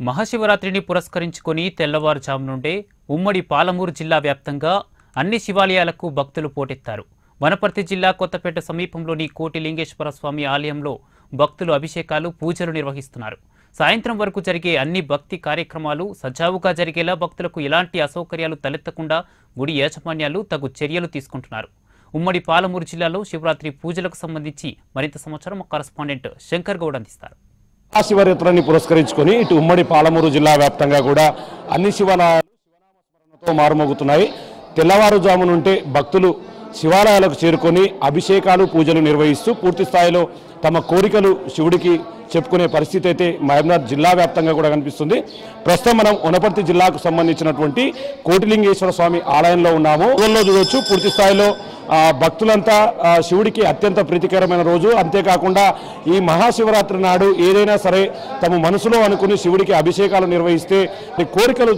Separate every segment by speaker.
Speaker 1: మహాశివరాత్రిని పురస్కరించుకొని తెల్లవారుజాము నుండే ఉమ్మడి పాలమూరు జిల్లా వ్యాప్తంగా అన్ని శివాలయాలకు భక్తులు పోటెత్తారు. వనపర్తి జిల్లా కొత్తపేట సమీపంలోని కోటి లింగేశ్వర స్వామి ఆలయంలో భక్తులు అభిషేకాలు పూజలు నిర్వహిస్తున్నారు. సాయంత్రం వరకు జరిగే అన్ని భక్తి కార్యక్రమాలు సజావుగా జరిగేలా భక్తులకు ఎలాంటి అసౌకర్యాలు తలెత్తకుండా గుడి యాజమాన్యాలు తగు చర్యలు తీసుకుంటున్నారు. ఉమ్మడి పాలమూరు జిల్లాలో శివరాత్రి పూజలకు సంబంధించి మరింత సమాచారం కరస్పాండెంట్ శంకర్ గౌడ్ అందిస్తారు.
Speaker 2: శివరాత్రిని పురస్కరించుకొని ఇటు ఉమ్మడి పాలమూరు జిల్లా వ్యాప్తంగా కూడా అన్ని శివాలయాలు శివనామస్మరణతో మారుమోగుతున్నాయి. తెల్లవారుజాము నుంటే భక్తులు శివాలయాలకు చేరుకొని అభిషేకాలు పూజలు నిర్వహిస్తూ పూర్తి స్థాయిలో తమ కోరికలు శివుడికి చెప్పుకునే పరిస్థితి అయితే మహబూబ్నాథ్ జిల్లా వ్యాప్తంగా కూడా కనిపిస్తుంది. ప్రస్తుతం మనం వనపర్తి జిల్లాకు సంబంధించినటువంటి కోటిలింగేశ్వర స్వామి ఆలయంలో ఉన్నాము. ఊళ్ళో చూడొచ్చు పూర్తి స్థాయిలో భక్తులంతా శివుడికి అత్యంత ప్రీతికరమైన రోజు. అంతేకాకుండా ఈ మహాశివరాత్రి నాడు ఏదైనా సరే తమ మనసులో అనుకుని శివుడికి అభిషేకాలు నిర్వహిస్తే ఈ కోరికలు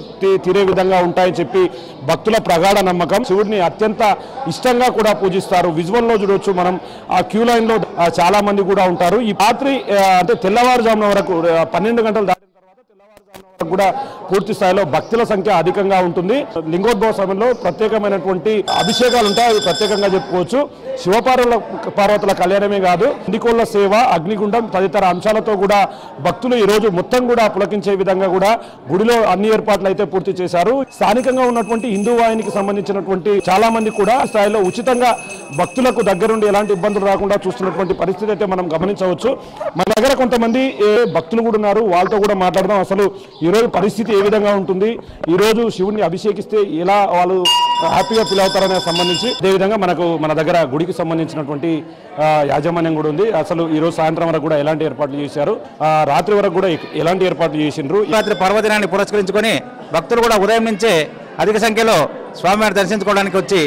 Speaker 2: తీరే విధంగా ఉంటాయని చెప్పి భక్తుల ప్రగాఢ నమ్మకం. శివుడిని అత్యంత ఇష్టంగా కూడా పూజిస్తారు. విజువల్లో చూడొచ్చు మనం. ఆ క్యూ లైన్లో చాలామంది చాలా మంది కూడా ఉంటారు. ఈ రాత్రి అంటే తెల్లవారుజామున వరకు పన్నెండు గంటలు దాటిన తర్వాత తెల్లవారుజామున వరకు కూడా పూర్తి స్థాయిలో భక్తుల సంఖ్య అధికంగా ఉంటుంది. లింగోద్భవ సమయంలో ప్రత్యేకమైనటువంటి అభిషేకాలు ఉంటాయి. అవి ప్రత్యేకంగా చెప్పుకోవచ్చు. శివపార్వల పార్వతుల కళ్యాణమే కాదు ఇండికోళ్ళ సేవ అగ్నిగుండం తదితర అంశాలతో కూడా భక్తులు ఈ రోజు మొత్తం కూడా పులకించే విధంగా కూడా గుడిలో అన్ని ఏర్పాట్లు అయితే పూర్తి చేశారు. స్థానికంగా ఉన్నటువంటి హిందూ వాహినికి సంబంధించినటువంటి చాలా మంది కూడా స్థాయిలో ఉచితంగా భక్తులకు దగ్గరుండి ఎలాంటి ఇబ్బందులు రాకుండా చూస్తున్నటువంటి పరిస్థితి అయితే మనం గమనించవచ్చు. మన దగ్గర కొంతమంది ఏ భక్తులు కూడా ఉన్నారు. వాళ్ళతో కూడా మాట్లాడదాం. అసలు ఈ రోజు పరిస్థితి ఏ విధంగా ఉంటుంది? ఈ రోజు శివుడిని అభిషేకిస్తే ఎలా వాళ్ళు హ్యాపీగా ఫీల్ అవుతారనే సంబంధించి అదేవిధంగా మనకు మన దగ్గర గుడికి సంబంధించినటువంటి యాజమాన్యం కూడా ఉంది. అసలు ఈ రోజు సాయంత్రం వరకు కూడా ఎలాంటి ఏర్పాట్లు చేశారు? రాత్రి వరకు కూడా ఎలాంటి ఏర్పాట్లు చేసిండ్రు?
Speaker 3: రాత్రి పర్వదినాన్ని పురస్కరించుకొని భక్తులు కూడా ఉదయం నుంచే అధిక సంఖ్యలో స్వామివారిని దర్శించుకోవడానికి వచ్చి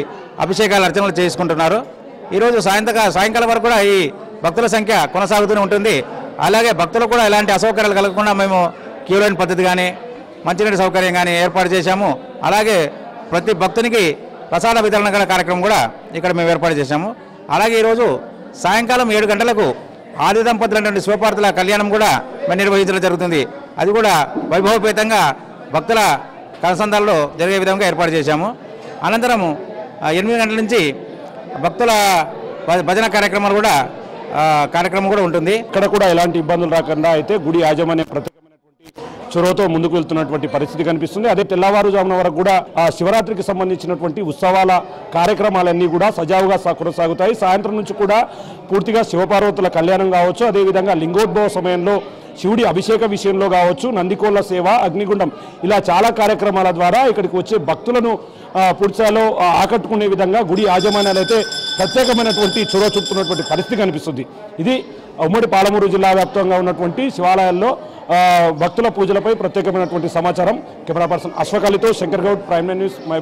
Speaker 3: అభిషేకాలు అర్చనలు చేసుకుంటున్నారు. ఈరోజు సాయంత్రం సాయంకాలం వరకు కూడా ఈ భక్తుల సంఖ్య కొనసాగుతూనే ఉంటుంది. అలాగే భక్తులకు కూడా ఎలాంటి అసౌకర్యాలు కలగకుండా మేము క్యూలైన్ పద్ధతి కానీ మంచినీటి సౌకర్యం కానీ ఏర్పాటు చేశాము. అలాగే ప్రతి భక్తునికి ప్రసాద వితరణ గల కార్యక్రమం కూడా ఇక్కడ మేము ఏర్పాటు చేశాము. అలాగే ఈరోజు సాయంకాలం ఏడు గంటలకు ఆది దంపతులైనటువంటి శివపార్తుల కళ్యాణం కూడా మేము నిర్వహించడం జరుగుతుంది. అది కూడా వైభవపేతంగా భక్తుల కనసందాల్లో జరిగే విధంగా ఏర్పాటు చేశాము. అనంతరం ఎనిమిది గంటల నుంచి భక్తుల భ- భజన కార్యక్రమాలు కూడా కార్యక్రమం కూడా ఉంటుంది.
Speaker 2: ఇక్కడ కూడా ఎలాంటి ఇబ్బందులు రాకుండా అయితే గుడి యాజమాన్య చొరవతో ముందుకు వెళ్తున్నటువంటి పరిస్థితి కనిపిస్తుంది. అదే తెల్లవారుజామున వరకు కూడా ఆ శివరాత్రికి సంబంధించినటువంటి ఉత్సవాల కార్యక్రమాలన్నీ కూడా సజావుగా కొనసాగుతాయి. సాయంత్రం నుంచి కూడా పూర్తిగా శివపార్వతుల కళ్యాణం కావచ్చు. అదేవిధంగా లింగోద్భవ సమయంలో శివుడి అభిషేక విషయంలో కావచ్చు నందికోళ్ళ సేవ అగ్నిగుండం ఇలా చాలా కార్యక్రమాల ద్వారా ఇక్కడికి వచ్చే భక్తులను ఆ, ఆకట్టుకునే విధంగా గుడి యాజమాన్యాలు అయితే ప్రత్యేకమైనటువంటి చొరవ చూపుతున్నటువంటి పరిస్థితి కనిపిస్తుంది. ఇది ఉమ్మడి పాలమూరు జిల్లా వ్యాప్తంగా ఉన్నటువంటి శివాలయాల్లో భక్తుల పూజలపై ప్రత్యేకమైనటువంటి సమాచారం. కెమెరా పర్సన్ అశ్వకాళితో Shankar Goud prime news my